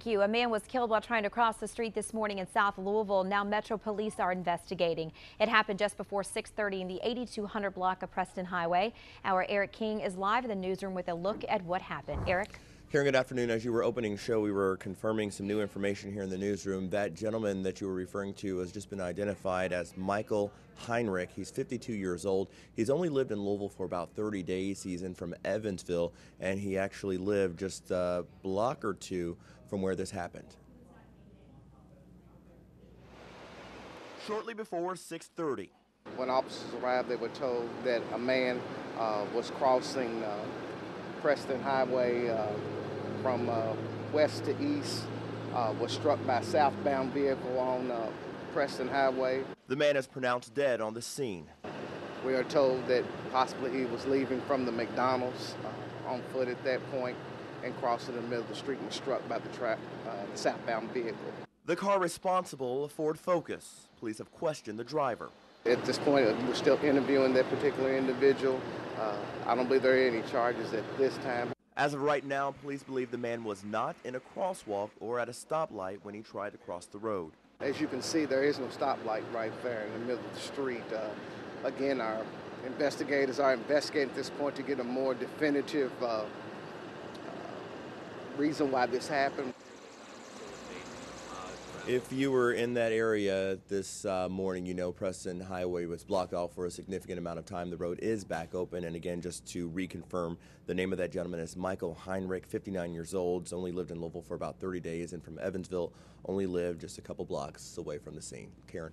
Thank you. A man was killed while trying to cross the street this morning in South Louisville. Now Metro Police are investigating. It happened just before 6:30 in the 8200 block of Preston Highway. Our Eric King is live in the newsroom with a look at what happened. Eric. Karen, good afternoon. As you were opening show, we were confirming some new information here in the newsroom. That gentleman that you were referring to has just been identified as Michael Heinrich. He's 52 years old. He's only lived in Louisville for about 30 days. He's in from Evansville, and he actually lived just a block or two from where this happened. Shortly before 6:30. When officers arrived, they were told that a man uh, was crossing uh, Preston Highway. Uh, from uh, west to east uh, was struck by a southbound vehicle on uh, Preston Highway. The man is pronounced dead on the scene. We are told that possibly he was leaving from the McDonald's uh, on foot at that point and crossing the middle of the street and struck by the, tra- uh, the southbound vehicle. The car responsible, a Ford Focus. Police have questioned the driver. At this point, we're still interviewing that particular individual. Uh, I don't believe there are any charges at this time. As of right now, police believe the man was not in a crosswalk or at a stoplight when he tried to cross the road. As you can see, there is no stoplight right there in the middle of the street. Uh, again, our investigators are investigating at this point to get a more definitive uh, uh, reason why this happened. If you were in that area this uh, morning, you know Preston Highway was blocked off for a significant amount of time. The road is back open. And again, just to reconfirm, the name of that gentleman is Michael Heinrich, 59 years old. only lived in Louisville for about 30 days and from Evansville, only lived just a couple blocks away from the scene. Karen.